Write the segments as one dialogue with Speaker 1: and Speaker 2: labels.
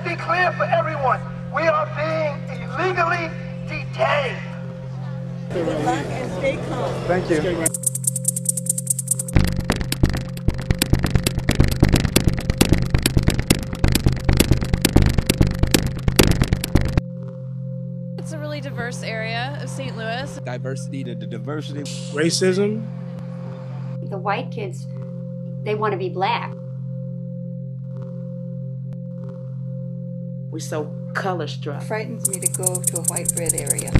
Speaker 1: it be clear for everyone, we are being illegally detained. Good luck and stay calm.
Speaker 2: Thank you.
Speaker 3: It's a really diverse area of St. Louis.
Speaker 4: Diversity to the diversity.
Speaker 5: Racism.
Speaker 6: The white kids, they want to be black.
Speaker 7: We're so color struck.
Speaker 1: Frightens me to go to a white bread area.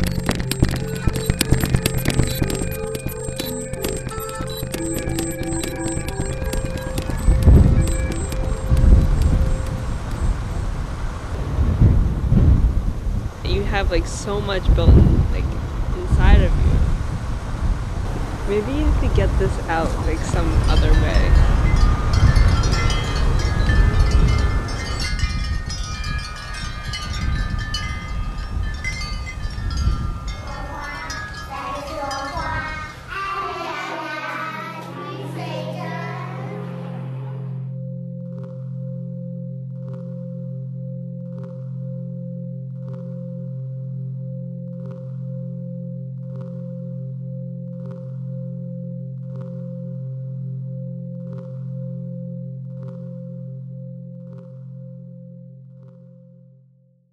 Speaker 8: you have like so much built in, like inside of you. Maybe you have to get this out like some other way.